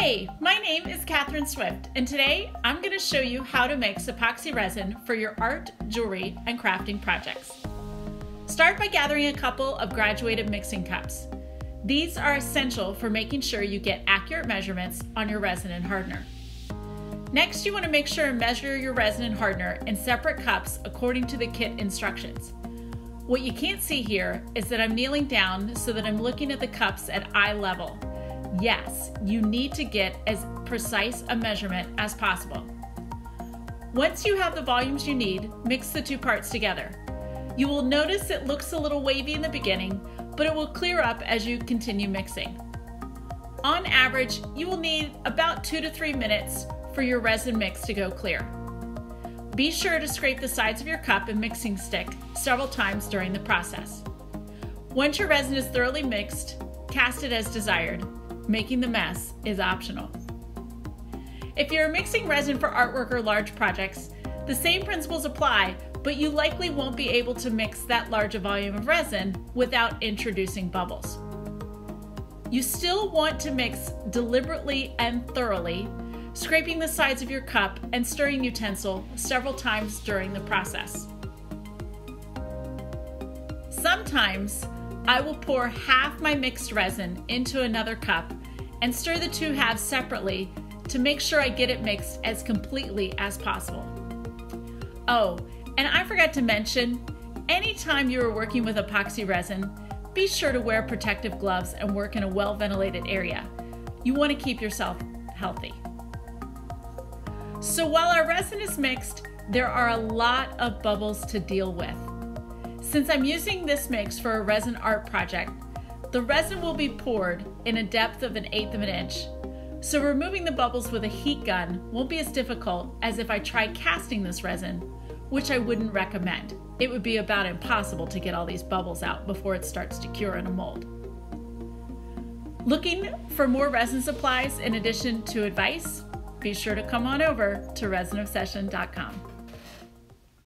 Hey, my name is Katherine Swift, and today I'm going to show you how to mix epoxy resin for your art, jewelry, and crafting projects. Start by gathering a couple of graduated mixing cups. These are essential for making sure you get accurate measurements on your resin and hardener. Next, you want to make sure and measure your resin and hardener in separate cups according to the kit instructions. What you can't see here is that I'm kneeling down so that I'm looking at the cups at eye level. Yes, you need to get as precise a measurement as possible. Once you have the volumes you need, mix the two parts together. You will notice it looks a little wavy in the beginning, but it will clear up as you continue mixing. On average, you will need about two to three minutes for your resin mix to go clear. Be sure to scrape the sides of your cup and mixing stick several times during the process. Once your resin is thoroughly mixed, cast it as desired making the mess is optional. If you're mixing resin for artwork or large projects, the same principles apply, but you likely won't be able to mix that large a volume of resin without introducing bubbles. You still want to mix deliberately and thoroughly, scraping the sides of your cup and stirring utensil several times during the process. Sometimes I will pour half my mixed resin into another cup and stir the two halves separately to make sure I get it mixed as completely as possible. Oh, and I forgot to mention, anytime you are working with epoxy resin, be sure to wear protective gloves and work in a well ventilated area. You want to keep yourself healthy. So while our resin is mixed, there are a lot of bubbles to deal with. Since I'm using this mix for a resin art project, the resin will be poured in a depth of an eighth of an inch. So removing the bubbles with a heat gun won't be as difficult as if I tried casting this resin, which I wouldn't recommend. It would be about impossible to get all these bubbles out before it starts to cure in a mold. Looking for more resin supplies in addition to advice? Be sure to come on over to resinobsession.com.